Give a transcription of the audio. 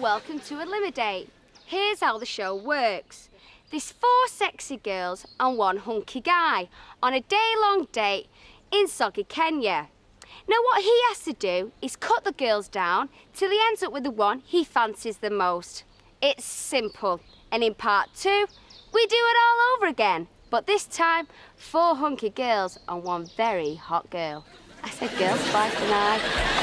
welcome to Eliminidate. Here's how the show works. There's four sexy girls and one hunky guy on a day-long date in Soggy, Kenya. Now what he has to do is cut the girls down till he ends up with the one he fancies the most. It's simple. And in part two, we do it all over again. But this time, four hunky girls and one very hot girl. I said girls bye tonight. now.